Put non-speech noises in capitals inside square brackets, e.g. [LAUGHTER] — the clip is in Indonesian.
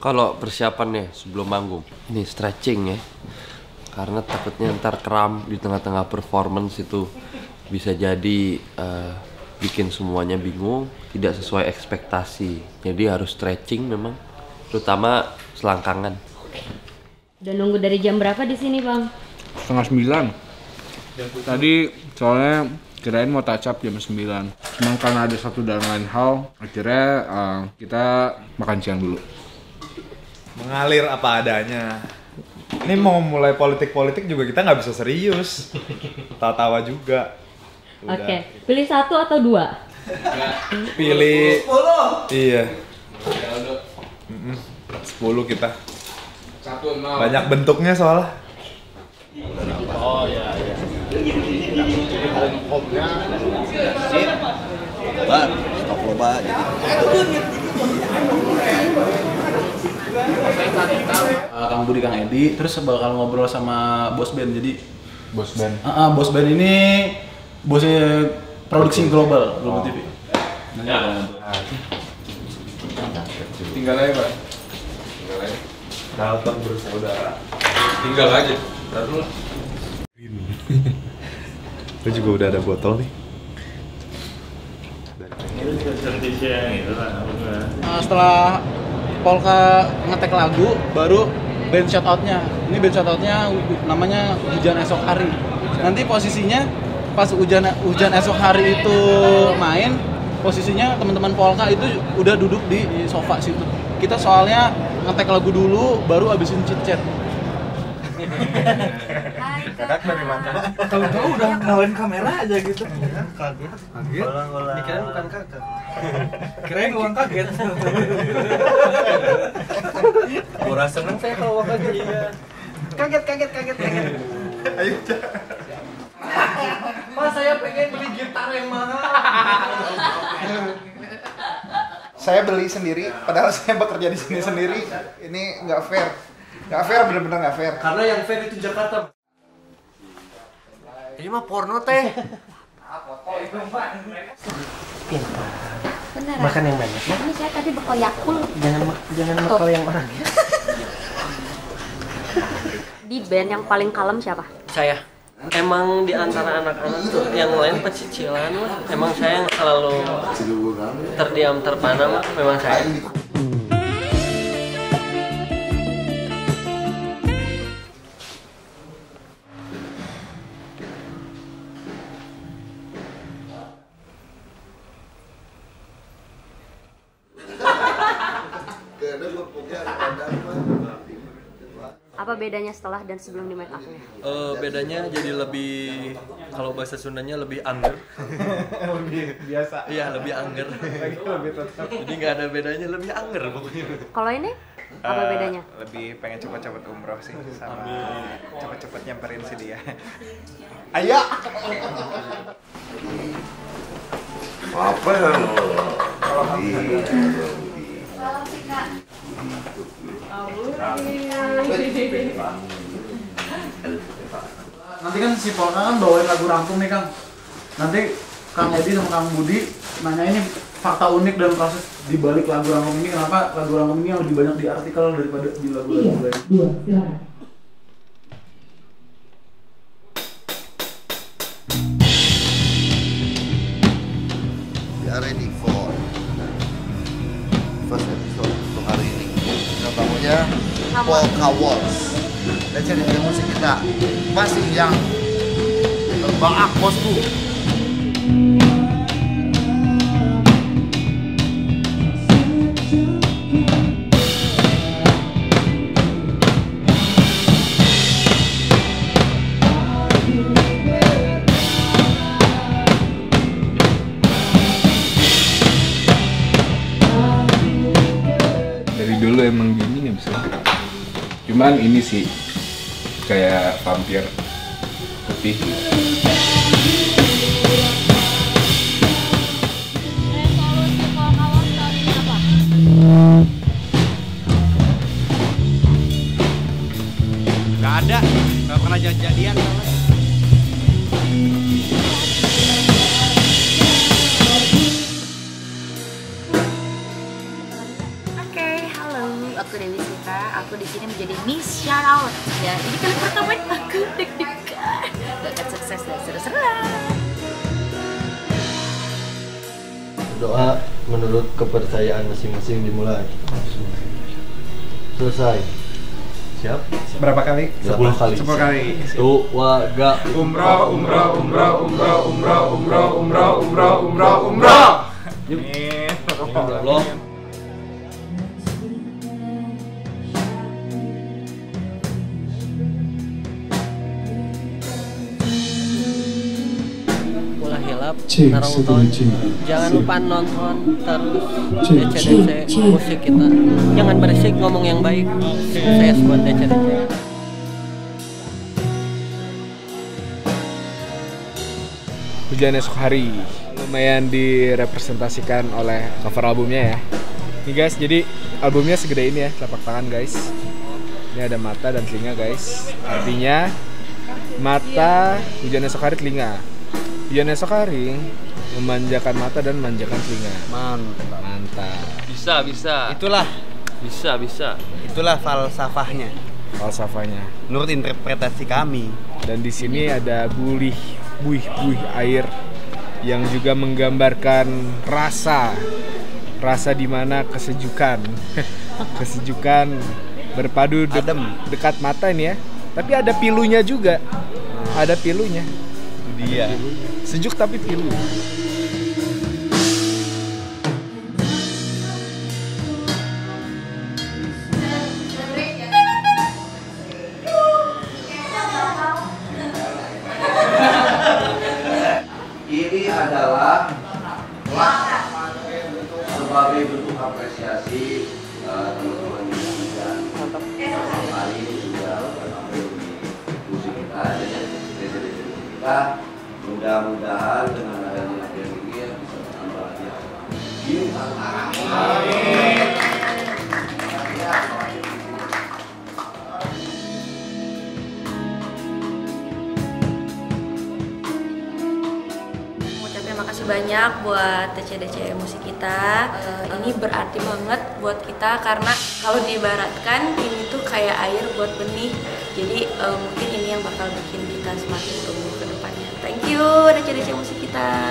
Kalau persiapannya sebelum manggung, ini stretching ya. Karena takutnya ntar kram di tengah-tengah performance itu bisa jadi eh, bikin semuanya bingung, tidak sesuai ekspektasi. Jadi harus stretching memang, terutama selangkangan. Udah nunggu dari jam berapa di sini, Bang? setengah sembilan tadi soalnya kirain mau touch up jam 9 cuman karena ada satu dan lain hal akhirnya uh, kita makan siang dulu mengalir apa adanya. Ini mau mulai politik-politik juga kita nggak bisa serius. Tawa-tawa juga. Oke, pilih satu atau dua? Pilih. Iya. Mm-mm. 10 kita. Banyak bentuknya soalnya. Bar, stok loba jadi Uh, Kang Budi, Kang Edi, terus bakal ngobrol sama bos band. Jadi bos band uh, uh, bos band ini bosnya produksi global, Global TV. Nanti bakal ngobrol. tinggal aja pak tinggal aja Dalton bersaudara. tinggal aja dulu [LAUGHS] Lu juga udah ada botol nih. Setelah Polka ngetek lagu, baru band shoutoutnya. Ini band shoutoutnya namanya Hujan Esok Hari. Nanti posisinya pas hujan hujan esok hari itu main, posisinya teman-teman Polka itu udah duduk di sofa situ. Kita soalnya ngetek lagu dulu, baru abisin chit chat. [LAUGHS] Kakak dari mana? tahu-tahu udah ngalahin kamera aja gitu. Kaget. Kaget. Dikirain bukan kakak. Kirain uang kaget. Kurang seneng saya kalau kaget. Iya. kaget, kaget, kaget, kaget. Mas saya pengen beli gitar yang mahal. saya beli sendiri padahal saya bekerja di sini sendiri ini nggak fair nggak fair bener-bener nggak fair Karena yang fair itu Jakarta. Ini mah porno teh. Beneran. Makan yang banyak ya. Ini saya tadi bekal Yakul. Jangan jangan makal yang orang. Di band yang paling kalem siapa? Saya. Emang di antara anak-anak tuh yang lain pecicilan lah. Emang saya yang selalu terdiam terpana mah memang saya. Apa bedanya setelah dan sebelum di make upnya? Eh, bedanya jadi lebih kalau bahasa Sundanya lebih angger. [LAUGHS] Lebih biasa. Iya, lebih angger. [LAUGHS] Lebih tetap. jadi nggak ada bedanya, lebih angger pokoknya. Kalau ini apa Eh, bedanya? lebih pengen cepet-cepet umroh sih sama cepet-cepet nyamperin si dia [LAUGHS] ayo Apa yang Nanti kan si Polka kan bawain lagu rangkum nih Kang. Nanti Kang Edi sama Kang Budi nanya ini fakta unik dan proses di balik lagu rangkum ini kenapa lagu rangkum ini yang lebih banyak di artikel daripada di lagu-lagu lain. Dua, silakan. Polka Waltz. Dan jadi musik kita masih yang terbang bosku. Cuman ini sih kayak vampir putih. Nggak ada nggak pernah jadian Oke, aku di sini menjadi Miss Shoutout. Ya, ini kali pertama aku deg-degan. Akan sukses dan seru-seruan. Doa menurut kepercayaan masing-masing dimulai. Selesai. Siap? Berapa kali? Sepuluh kali. Sepuluh kali. Tuh, wa, ga. Umrah, umrah, umrah, umrah, umrah, umrah, umrah, umrah, umrah, umrah. Amin. Allah. Nonton. Jangan lupa nonton terus DC-DC musik kita. Jangan berisik, ngomong yang baik. Saya buat DC-DC. Hujan esok hari lumayan direpresentasikan oleh cover albumnya ya. Nih guys, jadi albumnya segede ini ya, telapak tangan guys. Ini ada mata dan telinga guys. Artinya mata hujan esok hari telinga. Hari memanjakan mata dan memanjakan telinga. Mantap. Mantap. Bisa, bisa. Itulah, Bisa, bisa. itulah falsafahnya. Falsafahnya. Menurut interpretasi kami. Dan di sini ada bulih, buih-buih air yang juga menggambarkan rasa, rasa di mana kesejukan, [LAUGHS] kesejukan berpadu de- Adem. dekat mata ini ya. Tapi ada pilunya juga, ada pilunya. Dia. Sejuk tapi pilu. Kita. Mudah-mudahan dengan adanya latihan ini ya bisa bertambah lagi. Amin. Banyak buat TCDC musik kita. Eh, ini berarti banget buat kita karena kalau diibaratkan ini tuh kayak air buat benih. Jadi eh, mungkin ini yang bakal bikin kita semakin tumbuh ciri-ciri musik kita.